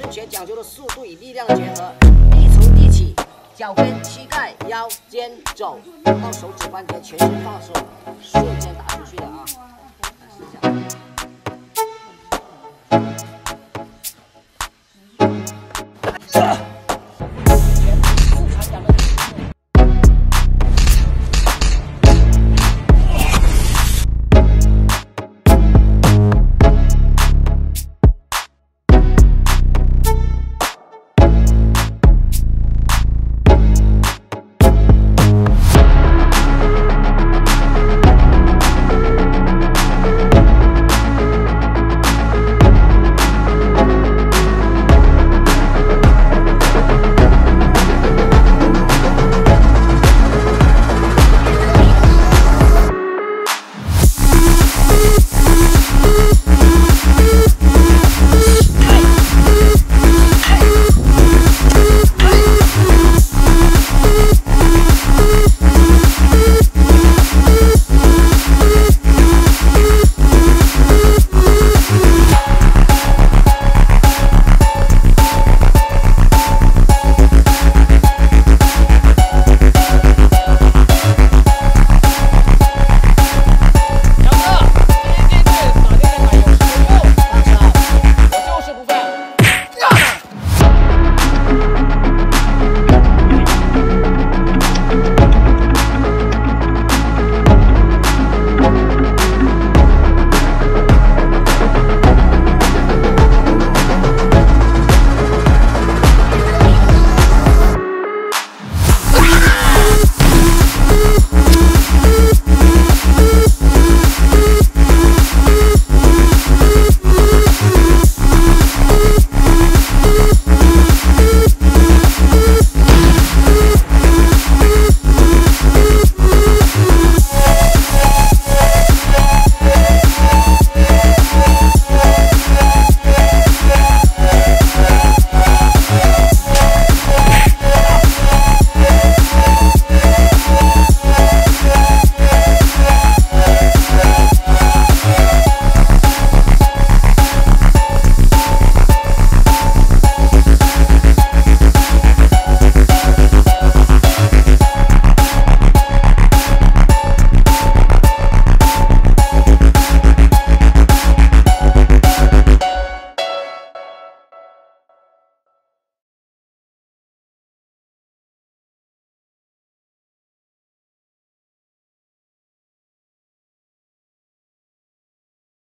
正拳讲究的速度与力量的结合力从地起脚跟膝盖腰肩肘到手指关节全身放松瞬间打出去的啊。来试一下